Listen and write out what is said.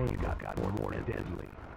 Aim got more more deadly.